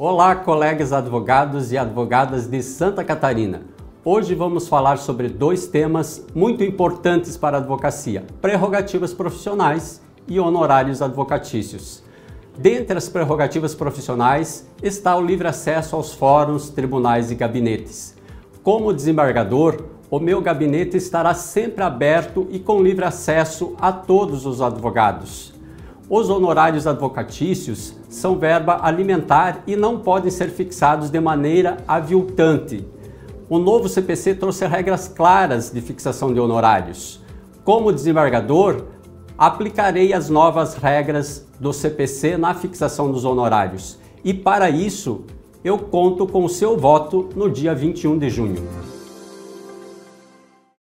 Olá, colegas advogados e advogadas de Santa Catarina. Hoje vamos falar sobre dois temas muito importantes para a advocacia: prerrogativas profissionais e honorários advocatícios. Dentre as prerrogativas profissionais está o livre acesso aos fóruns, tribunais e gabinetes. Como desembargador, o meu gabinete estará sempre aberto e com livre acesso a todos os advogados. Os honorários advocatícios são verba alimentar e não podem ser fixados de maneira aviltante. O novo CPC trouxe regras claras de fixação de honorários. Como desembargador, aplicarei as novas regras do CPC na fixação dos honorários e, para isso, eu conto com o seu voto no dia 21 de junho.